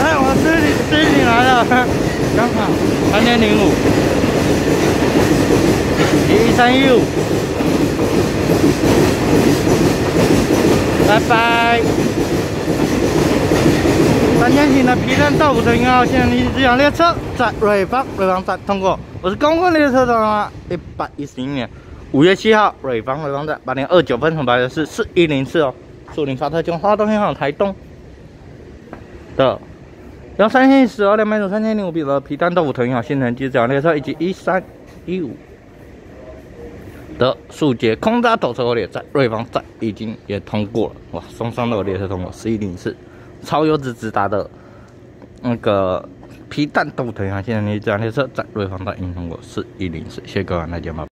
哎，我追你追你来了，刚好三点零五，一三一五，拜拜。三千零的皮蛋到五层一，现在你这辆列车在瑞芳，瑞芳站通过。我是公共列车的吗？一百一十一年五月七号，瑞芳瑞芳站八点二九分，红白的是四一零四哦。树林发车，中华东信号台东。的，幺三线十二两百九三千零五比的皮蛋豆腐藤号新城机这列车以及一三一五的速捷空渣斗车列在瑞芳站已经也通过了哇，松山的列车通过十一零四超优质直达的那个皮蛋豆腐藤号新城机这列车在瑞芳站已经通过四一零四，谢谢各位，再见吧。